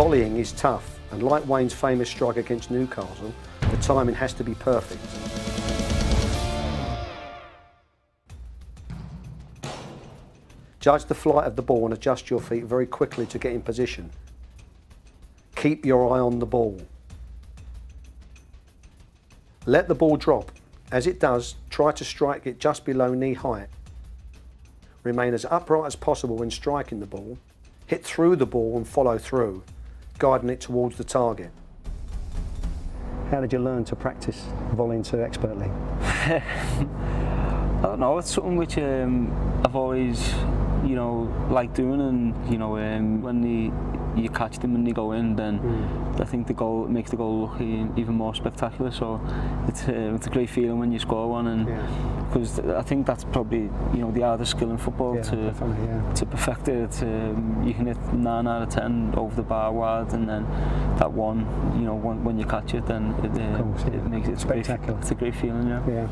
Volleying is tough, and like Wayne's famous strike against Newcastle, the timing has to be perfect. Judge the flight of the ball and adjust your feet very quickly to get in position. Keep your eye on the ball. Let the ball drop. As it does, try to strike it just below knee height. Remain as upright as possible when striking the ball. Hit through the ball and follow through, guiding it towards the target. How did you learn to practice volleying so expertly? I don't know, it's something which um, I've always, you know, like doing and, you know, um, when the, you catch them and they go in, then mm. I think the goal makes the goal look e-, even more spectacular. So it's, uh, it's a great feeling when you score one and because yeah. I think that's probably, you know, the hardest skill in football yeah, to, yeah. to perfect it. Um, you can hit nine out of 10 over the bar wide and then that one, you know, one, when you catch it, then it, uh, course, yeah. it makes it, spectacular. Great, it's a great feeling, yeah. Yeah.